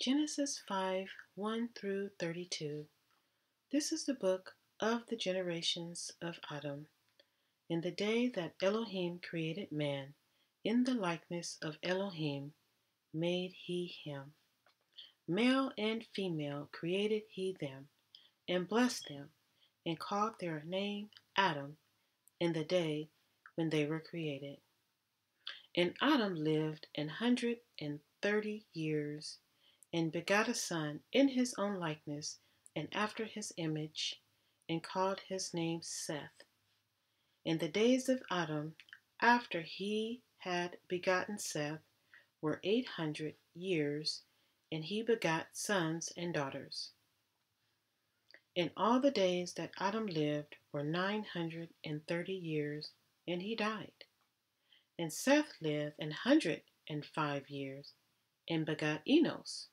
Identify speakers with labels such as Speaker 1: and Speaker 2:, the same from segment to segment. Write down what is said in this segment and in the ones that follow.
Speaker 1: Genesis 5 1 through 32. This is the book of the generations of Adam. In the day that Elohim created man, in the likeness of Elohim made he him. Male and female created he them, and blessed them, and called their name Adam in the day when they were created. And Adam lived an hundred and thirty years and begot a son in his own likeness and after his image, and called his name Seth. In the days of Adam, after he had begotten Seth, were eight hundred years, and he begot sons and daughters. In all the days that Adam lived were nine hundred and thirty years, and he died. And Seth lived an hundred and five years, and begot Enos.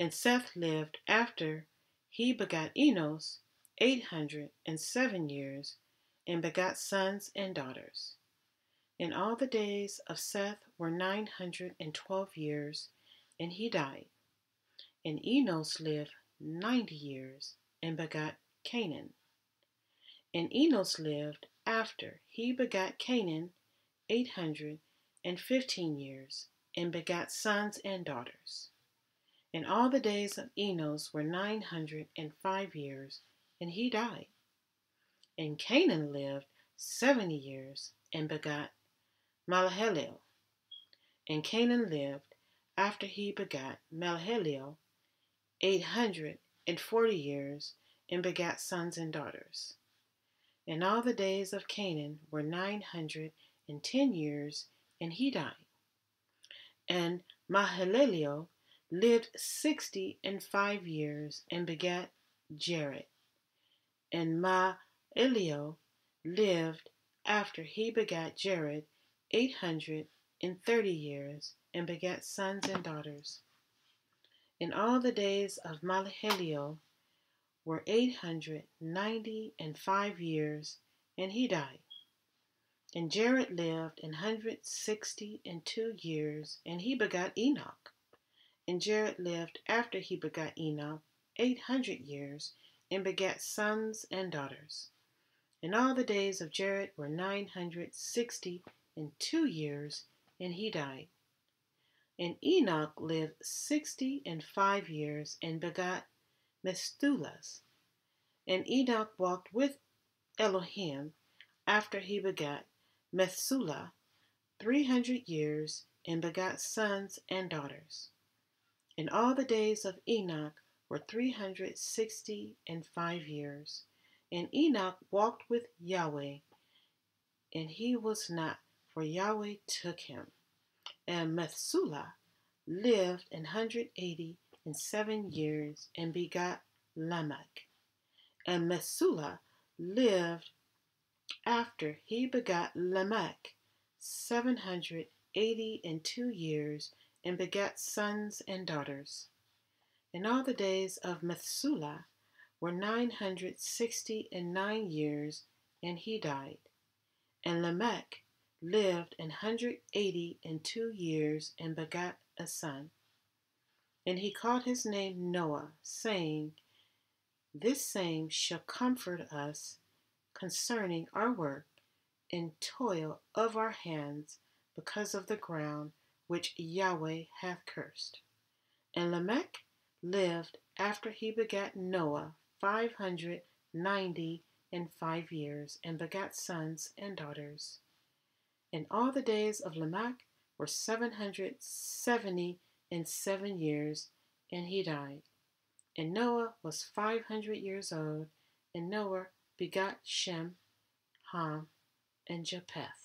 Speaker 1: And Seth lived after he begot Enos eight hundred and seven years, and begot sons and daughters. And all the days of Seth were nine hundred and twelve years, and he died. And Enos lived ninety years, and begot Cainan. And Enos lived after he begot Cainan eight hundred and fifteen years, and begot sons and daughters. And all the days of Enos were nine hundred and five years, and he died. And Cainan lived seventy years, and begot Mahalalel. And Cainan lived, after he begot Mahalalel, eight hundred and forty years, and begat sons and daughters. And all the days of Cainan were nine hundred and ten years, and he died. And Mahalalel lived sixty and five years, and begat Jared. And Mahalalel lived, after he begat Jared, eight hundred and thirty years, and begat sons and daughters. And all the days of Mahalalel were eight hundred ninety and five years, and he died. And Jared lived an hundred sixty and two years, and he begot Enoch. And Jared lived after he begot Enoch eight hundred years, and begat sons and daughters. And all the days of Jared were nine hundred sixty and two years, and he died. And Enoch lived sixty and five years, and begot Methuselah. And Enoch walked with Elohim after he begat Methuselah three hundred years, and begot sons and daughters. And all the days of Enoch were three hundred sixty and five years. And Enoch walked with Yahweh, and he was not, for Yahweh took him. And Methuselah lived an hundred eighty and seven years, and begot Lamech. And Methuselah lived after he begot Lamech seven hundred eighty and two years, and begat sons and daughters. And all the days of Methuselah were nine hundred sixty and nine years, and he died. And Lamech lived an hundred eighty and two years, and begat a son. And he called his name Noah, saying, This same shall comfort us concerning our work and toil of our hands because of the ground which Yahweh hath cursed. And Lamech lived after he begat Noah five hundred ninety and five years, and begat sons and daughters. And all the days of Lamech were seven hundred seventy and seven years, and he died. And Noah was five hundred years old, and Noah begot Shem, Ham, and Japheth.